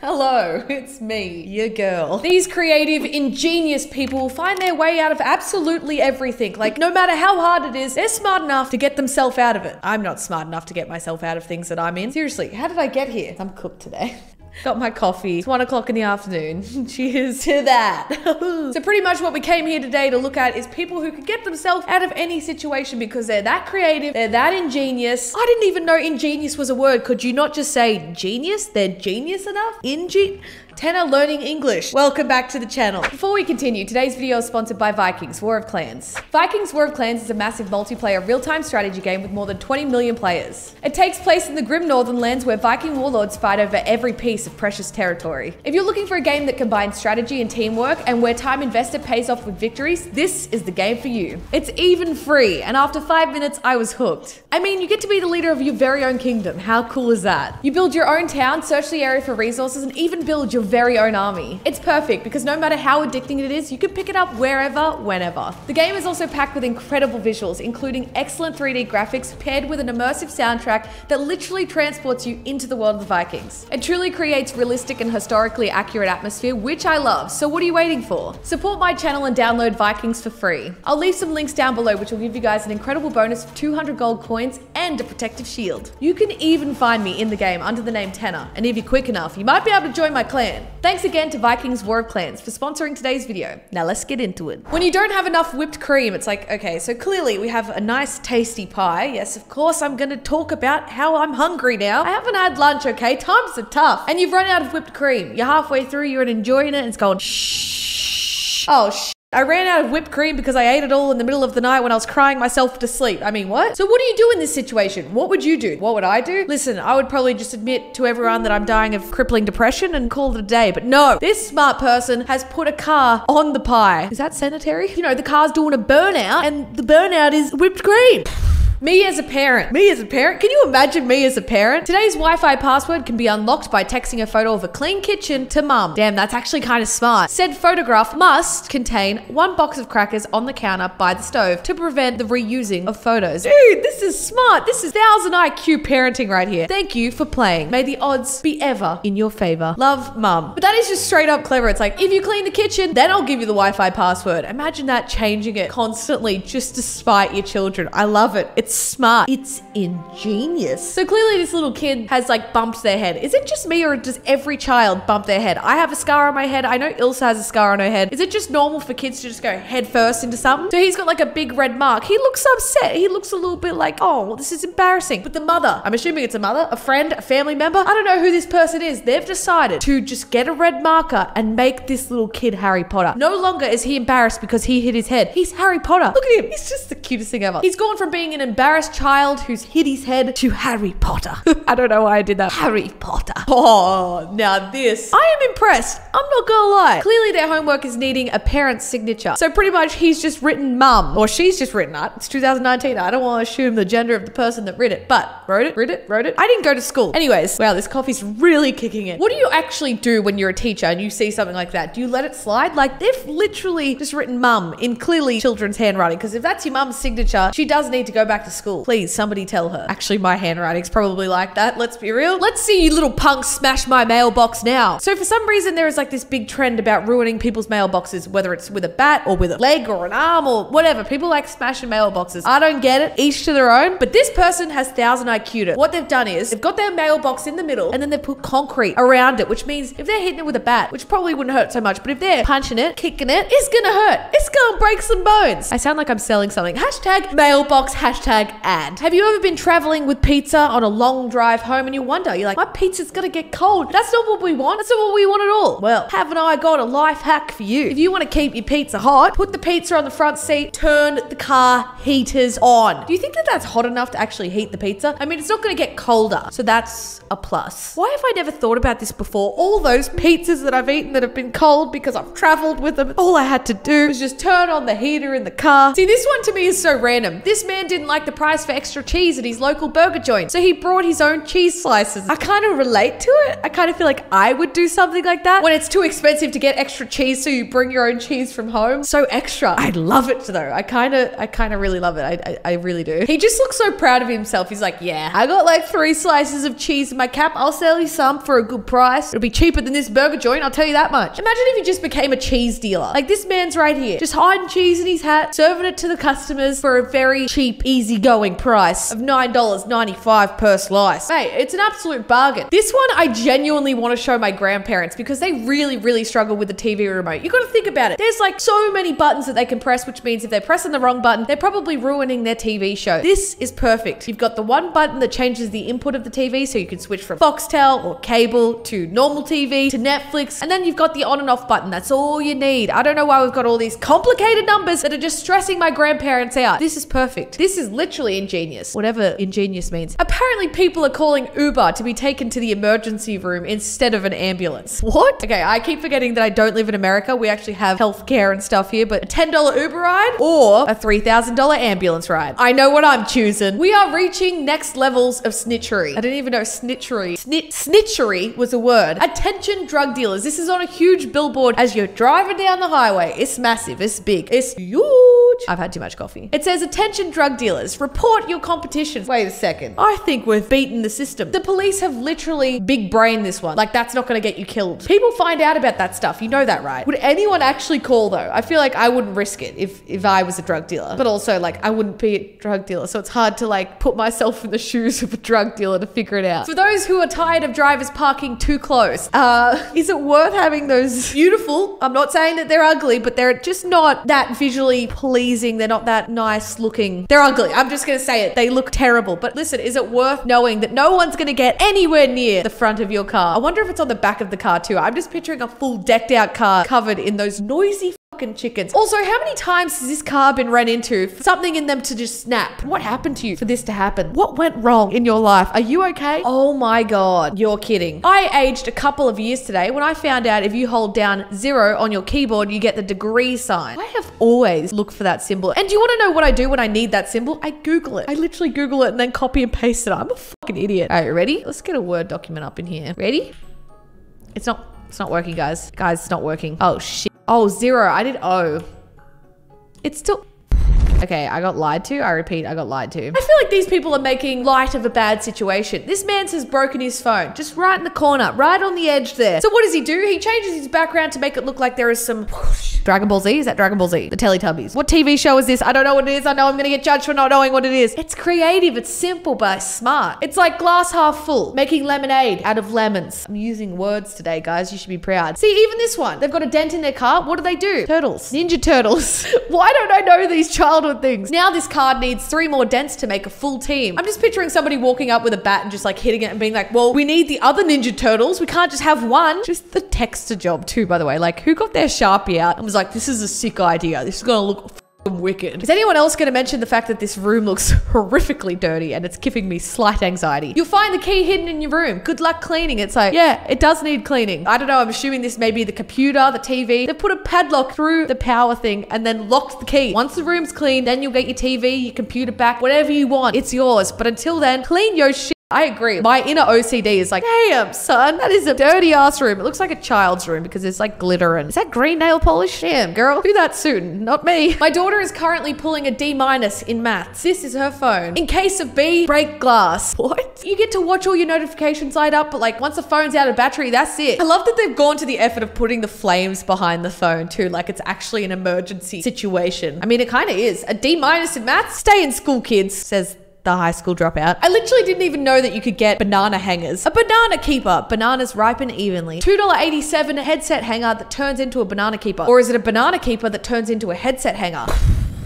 Hello, it's me, your girl. These creative, ingenious people find their way out of absolutely everything. Like, no matter how hard it is, they're smart enough to get themselves out of it. I'm not smart enough to get myself out of things that I'm in. Seriously, how did I get here? I'm cooked today. Got my coffee. It's one o'clock in the afternoon. Cheers to that. so pretty much what we came here today to look at is people who could get themselves out of any situation because they're that creative, they're that ingenious. I didn't even know ingenious was a word. Could you not just say genius? They're genius enough? Ingen Tannar Learning English. Welcome back to the channel. Before we continue, today's video is sponsored by Vikings, War of Clans. Vikings War of Clans is a massive multiplayer real-time strategy game with more than 20 million players. It takes place in the grim northern lands where Viking warlords fight over every piece of precious territory. If you're looking for a game that combines strategy and teamwork and where time invested pays off with victories, this is the game for you. It's even free, and after five minutes, I was hooked. I mean, you get to be the leader of your very own kingdom. How cool is that? You build your own town, search the area for resources, and even build your very own army. It's perfect because no matter how addicting it is, you can pick it up wherever, whenever. The game is also packed with incredible visuals, including excellent 3D graphics paired with an immersive soundtrack that literally transports you into the world of the Vikings. It truly creates realistic and historically accurate atmosphere, which I love. So what are you waiting for? Support my channel and download Vikings for free. I'll leave some links down below which will give you guys an incredible bonus of 200 gold coins and a protective shield. You can even find me in the game under the name Tannar, and if you're quick enough, you might be able to join my clan. Thanks again to Vikings War of Clans for sponsoring today's video. Now let's get into it. When you don't have enough whipped cream, it's like, okay, so clearly we have a nice tasty pie. Yes, of course, I'm gonna talk about how I'm hungry now. I haven't had lunch, okay? Times are tough. And you've run out of whipped cream. You're halfway through, you're enjoying it, and it's going shh. Oh, shh. I ran out of whipped cream because I ate it all in the middle of the night when I was crying myself to sleep. I mean, what? So, what do you do in this situation? What would you do? What would I do? Listen, I would probably just admit to everyone that I'm dying of crippling depression and call it a day. But no, this smart person has put a car on the pie. Is that sanitary? You know, the car's doing a burnout, and the burnout is whipped cream. Me as a parent. Me as a parent? Can you imagine me as a parent? Today's Wi-Fi password can be unlocked by texting a photo of a clean kitchen to mum. Damn, that's actually kind of smart. Said photograph must contain one box of crackers on the counter by the stove to prevent the reusing of photos. Dude, this is smart. This is 1000 IQ parenting right here. Thank you for playing. May the odds be ever in your favor. Love, mum. But that is just straight up clever. It's like, if you clean the kitchen, then I'll give you the Wi-Fi password. Imagine that changing it constantly just to spite your children. I love it. It's smart. It's ingenious. So clearly this little kid has like bumped their head. Is it just me or does every child bump their head? I have a scar on my head. I know Ilsa has a scar on her head. Is it just normal for kids to just go head first into something? So he's got like a big red mark. He looks upset. He looks a little bit like, oh, this is embarrassing. But the mother, I'm assuming it's a mother, a friend, a family member. I don't know who this person is. They've decided to just get a red marker and make this little kid Harry Potter. No longer is he embarrassed because he hit his head. He's Harry Potter. Look at him. He's just the cutest thing ever. He's gone from being an embarrassed child who's hit his head to Harry Potter. I don't know why I did that. Harry Potter. Oh, now this. I am impressed. I'm not gonna lie. Clearly their homework is needing a parent's signature. So pretty much he's just written mum or she's just written that. It's 2019. I don't want to assume the gender of the person that wrote it, but wrote it, wrote it, wrote it. I didn't go to school. Anyways, wow, this coffee's really kicking in. What do you actually do when you're a teacher and you see something like that? Do you let it slide? Like they've literally just written mum in clearly children's handwriting. Because if that's your mum's signature, she does need to go back to school. Please, somebody tell her. Actually, my handwriting's probably like that. Let's be real. Let's see you little punks smash my mailbox now. So for some reason, there is like this big trend about ruining people's mailboxes, whether it's with a bat or with a leg or an arm or whatever. People like smashing mailboxes. I don't get it. Each to their own. But this person has thousand IQ'd it. What they've done is they've got their mailbox in the middle and then they've put concrete around it, which means if they're hitting it with a bat, which probably wouldn't hurt so much, but if they're punching it, kicking it, it's gonna hurt. It's gonna break some bones. I sound like I'm selling something. Hashtag mailbox, hashtag ad. Have you ever been traveling with pizza on a long drive home and you wonder, you're like, my pizza's gonna get cold. That's not what we want. That's not what we want at all. Well, haven't I got a life hack for you? If you want to keep your pizza hot, put the pizza on the front seat, turn the car heaters on. Do you think that that's hot enough to actually heat the pizza? I mean, it's not gonna get colder. So that's a plus. Why have I never thought about this before? All those pizzas that I've eaten that have been cold because I've traveled with them, all I had to do was just turn on the heater in the car. See, this one to me is so random. This man didn't like the price for extra cheese at his local burger joint, so he brought his own cheese slices. I kind of relate to it. I kind of feel like I would do something like that when it's too expensive to get extra cheese, so you bring your own cheese from home. So extra. I love it though. I kind of, I kind of really love it. I, I, I really do. He just looks so proud of himself. He's like, yeah, I got like three slices of cheese in my cap. I'll sell you some for a good price. It'll be cheaper than this burger joint. I'll tell you that much. Imagine if he just became a cheese dealer. Like this man's right here, just hiding cheese in his hat, serving it to the customers for a very cheap, easygoing price of $9.95 per slice. Hey, it's an absolute bargain. This one I genuinely want to show my grandparents because they really, really struggle with the TV remote. You got to think about it. There's like so many buttons that they can press, which means if they're pressing the wrong button, they're probably ruining their TV show. This is perfect. You've got the one button that changes the input of the TV, so you can switch from Foxtel or cable to normal TV to Netflix, and then you've got the on and off button. That's all you need. I don't know why we've got all these complicated numbers that are just stressing my grandparents out. This is perfect. This is literally ingenious. Whatever ingenious means. Apparently, people are calling Uber to be taken to the emergency room instead of an ambulance. What? Okay, I keep forgetting that I don't live in America. We actually have healthcare and stuff here, but a $10 Uber ride or a $3,000 ambulance ride. I know what I'm choosing. We are reaching next levels of snitchery. I didn't even know snitchery. Snit snitchery was a word. Attention drug dealers. This is on a huge billboard as you're driving down the highway. It's massive. It's big. It's I've had too much coffee. It says attention drug dealers. Report your competition. Wait a second. I think we've beaten the system. The police have literally big brain this one. Like that's not going to get you killed. People find out about that stuff. You know that, right? Would anyone actually call though? I feel like I wouldn't risk it if if I was a drug dealer. But also like I wouldn't be a drug dealer. So it's hard to like put myself in the shoes of a drug dealer to figure it out. For those who are tired of drivers parking too close, uh, is it worth having those beautiful? I'm not saying that they're ugly, but they're just not that visually pleasing. They're not that nice looking. They're ugly. I'm just gonna say it. They look terrible. But listen, is it worth knowing that no one's gonna get anywhere near the front of your car? I wonder if it's on the back of the car too. I'm just picturing a full decked out car covered in those noisy fucking chickens. Also, how many times has this car been run into for something in them to just snap? What happened to you for this to happen? What went wrong in your life? Are you okay? Oh my god, you're kidding. I aged a couple of years today when I found out if you hold down zero on your keyboard, you get the degree sign. I have always looked for that symbol. And do you want to know what I do when I need that symbol? I Google it. I literally Google it and then copy and paste it. I'm a fucking idiot. All right, ready? Let's get a Word document up in here. Ready? It's not, it's not working, guys. Guys, it's not working. Oh, shit. Oh, zero. I did O. It's still... Okay, I got lied to. I repeat, I got lied to. I feel like these people are making light of a bad situation. This man's has broken his phone, just right in the corner, right on the edge there. So what does he do? He changes his background to make it look like there is some. Dragon Ball Z? Is that Dragon Ball Z? The Teletubbies. What TV show is this? I don't know what it is. I know I'm gonna get judged for not knowing what it is. It's creative, it's simple, but smart. It's like glass half full, making lemonade out of lemons. I'm using words today, guys. You should be proud. See, even this one, they've got a dent in their car. What do they do? Turtles. Ninja Turtles. Why don't I know these childhood things? Now this card needs three more dents to make a full team. I'm just picturing somebody walking up with a bat and just like hitting it and being like, well, we need the other Ninja Turtles. We can't just have one. Just the texture job too, by the way. Like who got their Sharpie out and was like, this is a sick idea. This is gonna look wicked. Is anyone else going to mention the fact that this room looks horrifically dirty and it's giving me slight anxiety? You'll find the key hidden in your room. Good luck cleaning. It's like, yeah, it does need cleaning. I don't know. I'm assuming this may be the computer, the TV. They put a padlock through the power thing and then locked the key. Once the room's clean, then you'll get your TV, your computer back, whatever you want. It's yours. But until then, clean your shit. I agree. My inner OCD is like, damn, son, that is a dirty ass room. It looks like a child's room because it's like glitter and is that green nail polish? Damn, girl, do that soon, not me. My daughter is currently pulling a D minus in maths. This is her phone. In case of B, break glass. What? You get to watch all your notifications light up, but like once the phone's out of battery, that's it. I love that they've gone to the effort of putting the flames behind the phone too, like it's actually an emergency situation. I mean, it kind of is. A D minus in maths? Stay in school, kids, says the high school dropout. I literally didn't even know that you could get banana hangers. A banana keeper. Bananas ripen evenly. $2.87 headset hanger that turns into a banana keeper. Or is it a banana keeper that turns into a headset hanger?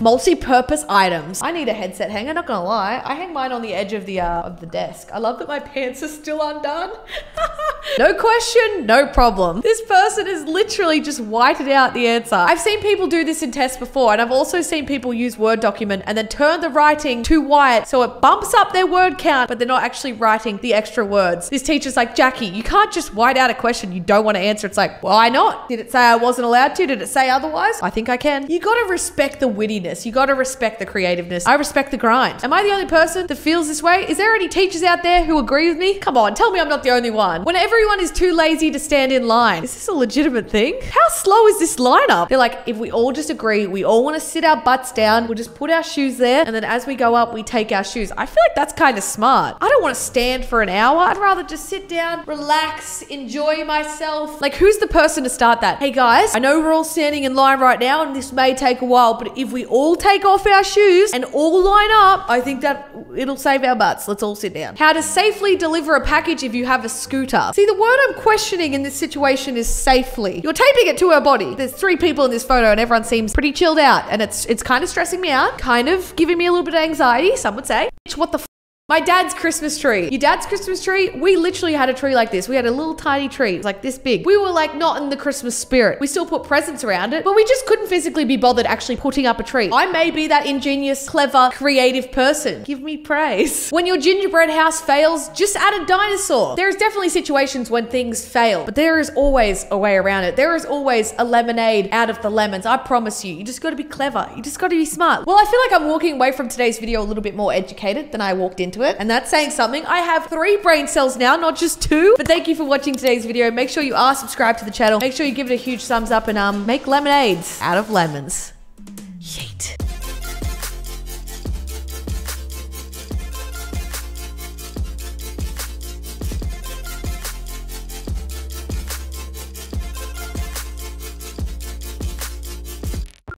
multi-purpose items. I need a headset hanger, not gonna lie. I hang mine on the edge of the uh, of the desk. I love that my pants are still undone. no question, no problem. This person has literally just whited out the answer. I've seen people do this in tests before, and I've also seen people use Word document and then turn the writing to white so it bumps up their word count, but they're not actually writing the extra words. This teacher's like, Jackie, you can't just white out a question you don't want to answer. It's like, why not? Did it say I wasn't allowed to? Did it say otherwise? I think I can. You gotta respect the wittiness. You gotta respect the creativeness. I respect the grind. Am I the only person that feels this way? Is there any teachers out there who agree with me? Come on, tell me I'm not the only one. When everyone is too lazy to stand in line, is this a legitimate thing? How slow is this lineup? They're like, if we all just agree, we all want to sit our butts down, we'll just put our shoes there, and then as we go up, we take our shoes. I feel like that's kind of smart. I don't want to stand for an hour. I'd rather just sit down, relax, enjoy myself. Like, who's the person to start that? Hey guys, I know we're all standing in line right now, and this may take a while, but if we all take off our shoes and all line up, I think that it'll save our butts. Let's all sit down. How to safely deliver a package if you have a scooter. See, the word I'm questioning in this situation is safely. You're taping it to her body. There's three people in this photo, and everyone seems pretty chilled out, and it's it's kind of stressing me out, kind of giving me a little bit of anxiety. Some would say. It's what the. My dad's Christmas tree. Your dad's Christmas tree? We literally had a tree like this. We had a little tiny tree. Like this big. We were like not in the Christmas spirit. We still put presents around it, but we just couldn't physically be bothered actually putting up a tree. I may be that ingenious, clever, creative person. Give me praise. When your gingerbread house fails, just add a dinosaur. There's definitely situations when things fail, but there is always a way around it. There is always a lemonade out of the lemons. I promise you. You just gotta be clever. You just gotta be smart. Well, I feel like I'm walking away from today's video a little bit more educated than I walked into it. And that's saying something. I have three brain cells now, not just two. But thank you for watching today's video. Make sure you are subscribed to the channel. Make sure you give it a huge thumbs up and um, make lemonades out of lemons. Yeet.